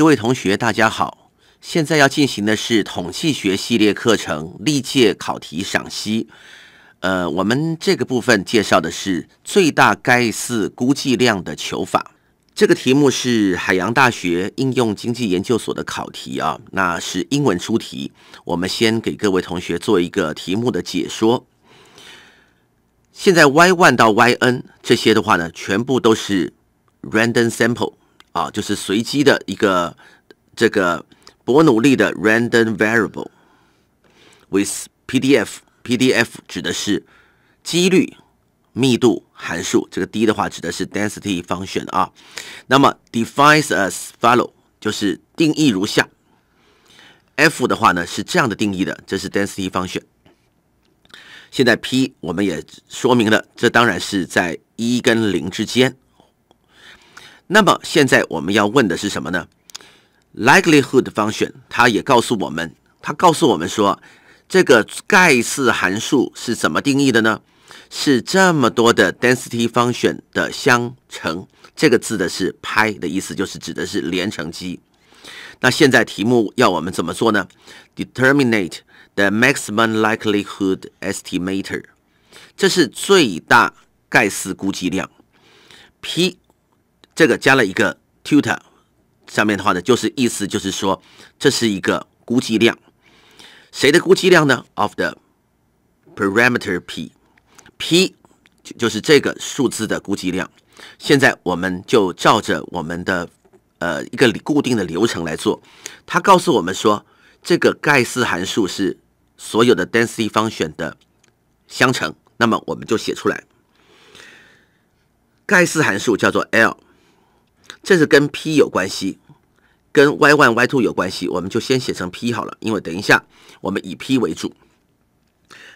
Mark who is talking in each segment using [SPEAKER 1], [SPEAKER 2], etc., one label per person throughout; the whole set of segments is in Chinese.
[SPEAKER 1] 各位同学，大家好！现在要进行的是统计学系列课程历届考题赏析。呃，我们这个部分介绍的是最大概似估计量的求法。这个题目是海洋大学应用经济研究所的考题啊，那是英文出题。我们先给各位同学做一个题目的解说。现在 y one 到 yn 这些的话呢，全部都是 random sample。啊，就是随机的一个这个伯努利的 random variable with PDF，PDF 指的是几率密度函数，这个 D 的话指的是 density function 啊。那么 defines as follow 就是定义如下，F 的话呢是这样的定义的，这是 density function。现在 P 我们也说明了，这当然是在一跟零之间。那么现在我们要问的是什么呢？likelihood function 它也告诉我们，它告诉我们说，这个概似函数是怎么定义的呢？是这么多的 density function 的相乘。这个字的是拍的意思，就是指的是连乘积。那现在题目要我们怎么做呢？determinate the maximum likelihood estimator，这是最大概似估计量。P 这个加了一个 tutor，上面的话呢，就是意思就是说，这是一个估计量，谁的估计量呢？Of the parameter p，p 就是这个数字的估计量。现在我们就照着我们的呃一个固定的流程来做。它告诉我们说，这个盖斯函数是所有的 density function 的相乘，那么我们就写出来，盖斯函数叫做 L。这是跟 P 有关系，跟 y one y two 有关系，我们就先写成 P 好了，因为等一下我们以 P 为主。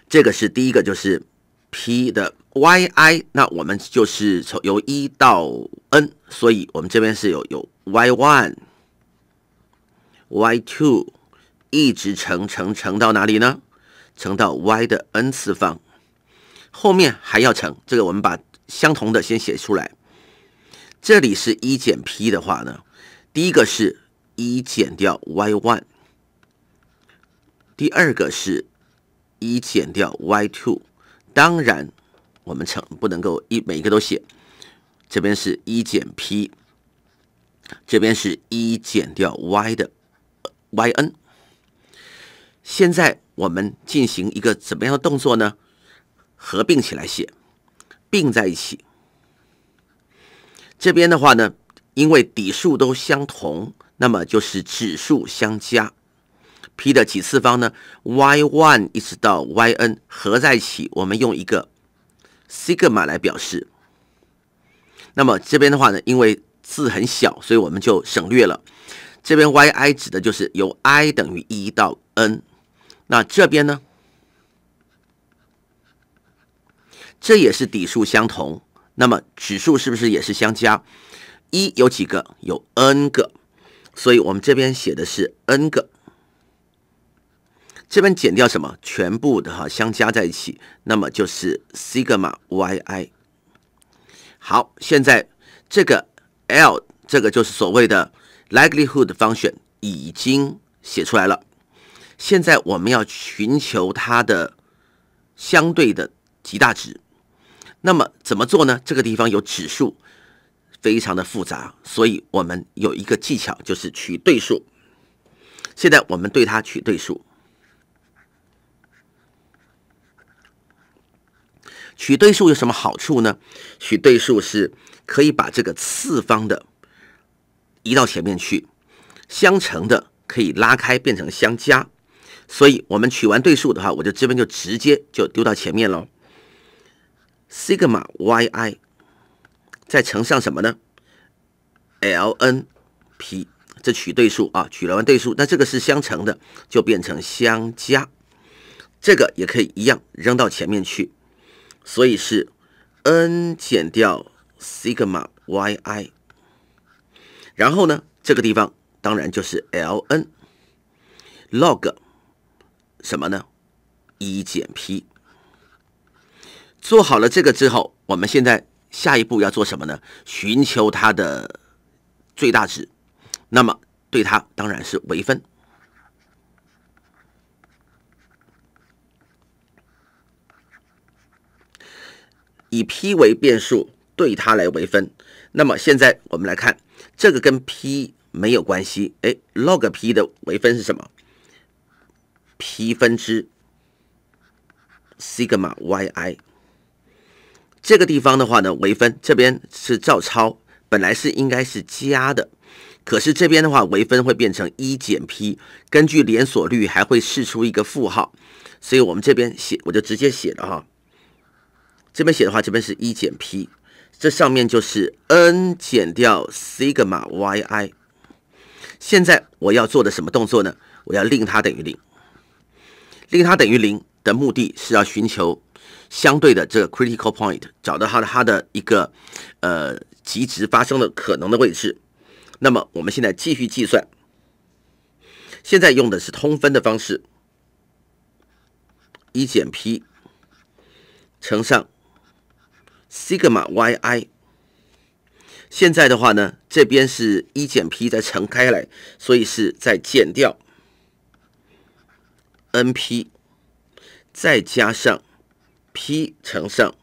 [SPEAKER 1] 这个是第一个，就是 P 的 yi，那我们就是从由一到 n，所以我们这边是有有 y one、y two，一直乘乘乘到哪里呢？乘到 y 的 n 次方，后面还要乘，这个我们把相同的先写出来。这里是一减 p 的话呢，第一个是一减掉 y one，第二个是一减掉 y two。当然，我们成不能够一每一个都写。这边是一减 p，这边是一减掉 y 的 yn。现在我们进行一个怎么样的动作呢？合并起来写，并在一起。这边的话呢，因为底数都相同，那么就是指数相加。p 的几次方呢？y one 一直到 yn 合在一起，我们用一个 sigma 来表示。那么这边的话呢，因为字很小，所以我们就省略了。这边 yi 指的就是由 i 等于一到 n。那这边呢，这也是底数相同。那么指数是不是也是相加？一有几个？有 n 个，所以我们这边写的是 n 个。这边减掉什么？全部的哈相加在一起，那么就是 sigma yi。好，现在这个 l 这个就是所谓的 likelihood function 已经写出来了。现在我们要寻求它的相对的极大值。那么怎么做呢？这个地方有指数，非常的复杂，所以我们有一个技巧，就是取对数。现在我们对它取对数，取对数有什么好处呢？取对数是可以把这个次方的移到前面去，相乘的可以拉开变成相加，所以我们取完对数的话，我就这边就直接就丢到前面了。Sigma yi 再乘上什么呢？ln p 这取对数啊，取了完对数，那这个是相乘的，就变成相加。这个也可以一样扔到前面去，所以是 n 减掉 sigma yi。然后呢，这个地方当然就是 ln log 什么呢？一减 p。做好了这个之后，我们现在下一步要做什么呢？寻求它的最大值。那么对它当然是微分。以 p 为变数，对它来微分。那么现在我们来看，这个跟 p 没有关系。哎，log p 的微分是什么？p 分之 sigma yi。这个地方的话呢，微分这边是照抄，本来是应该是加的，可是这边的话，微分会变成一减 p，根据连锁律还会试出一个负号，所以我们这边写我就直接写了哈。这边写的话，这边是一减 p，这上面就是 n 减掉 sigma yi。现在我要做的什么动作呢？我要令它等于零。令它等于零的目的是要寻求相对的这个 critical point，找到它的它的一个呃极值发生的可能的位置。那么我们现在继续计算，现在用的是通分的方式，一减 p 乘上。sigma yi，现在的话呢，这边是一减 p 再乘开来，所以是再减掉 np，再加上 p 乘上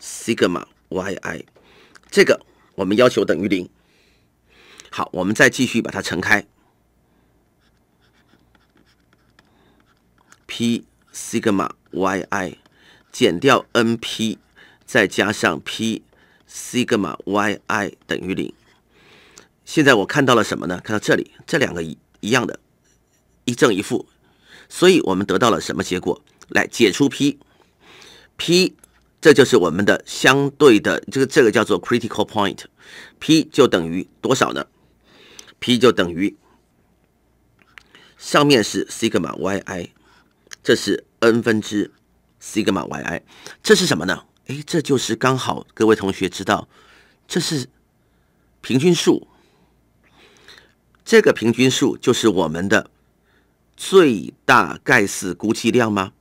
[SPEAKER 1] sigma yi，这个我们要求等于零。好，我们再继续把它乘开，p sigma yi 减掉 np。再加上 p sigma yi 等于零。现在我看到了什么呢？看到这里，这两个一一样的，一正一负，所以我们得到了什么结果？来解出 P，这就是我们的相对的这个这个叫做 critical point，p 就等于多少呢？p 就等于上面是 sigma yi，这是 n 分之 sigma yi，这是什么呢？哎，这就是刚好，各位同学知道，这是平均数。这个平均数就是我们的最大概式估计量吗？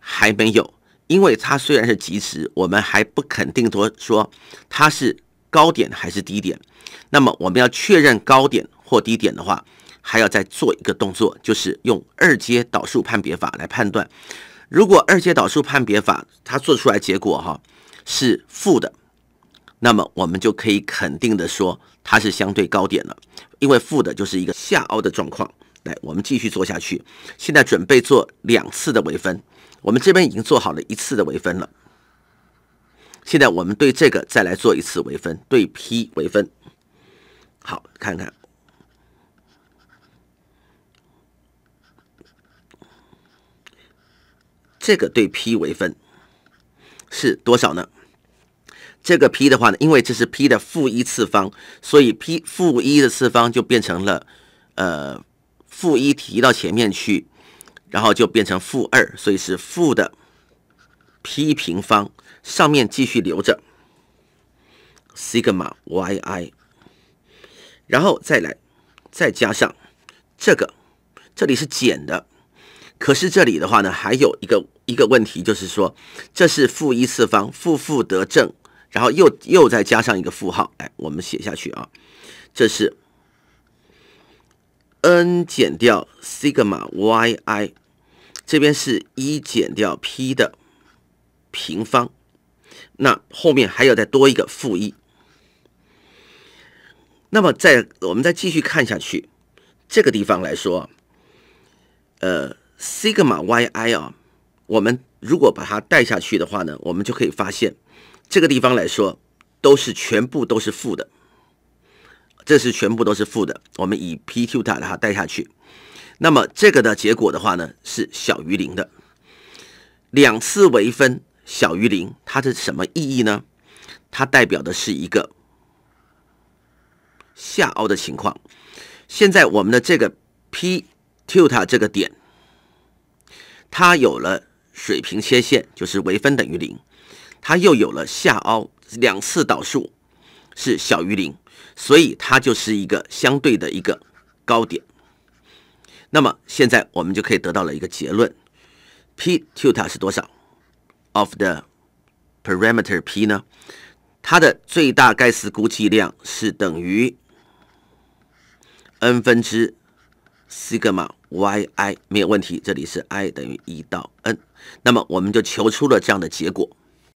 [SPEAKER 1] 还没有，因为它虽然是极值，我们还不肯定说说它是高点还是低点。那么我们要确认高点或低点的话，还要再做一个动作，就是用二阶导数判别法来判断。如果二阶导数判别法它做出来结果哈。是负的，那么我们就可以肯定的说它是相对高点了，因为负的就是一个下凹的状况。来，我们继续做下去。现在准备做两次的微分，我们这边已经做好了一次的微分了。现在我们对这个再来做一次微分，对 p 微分。好，看看这个对 p 微分是多少呢？这个 p 的话呢，因为这是 p 的负一次方，所以 p 负一的次方就变成了，呃，负一提到前面去，然后就变成负二，所以是负的 p 平方，上面继续留着 sigma yi，然后再来再加上这个，这里是减的，可是这里的话呢，还有一个一个问题，就是说这是负一次方，负负得正。然后又又再加上一个负号，来，我们写下去啊。这是 n 减掉 sigma yi，这边是一减掉 p 的平方，那后面还要再多一个负一。那么在我们再继续看下去，这个地方来说，呃，sigma yi 啊，我们如果把它带下去的话呢，我们就可以发现。这个地方来说，都是全部都是负的，这是全部都是负的。我们以 p q 塔它带下去，那么这个的结果的话呢，是小于零的。两次微分小于零，它是什么意义呢？它代表的是一个下凹的情况。现在我们的这个 p q 塔这个点，它有了水平切线，就是微分等于零。它又有了下凹，两次导数是小于零，所以它就是一个相对的一个高点。那么现在我们就可以得到了一个结论：p theta 是多少？of the parameter p 呢？它的最大概式估计量是等于 n 分之 sigma yi 没有问题，这里是 i 等于一到 n，那么我们就求出了这样的结果。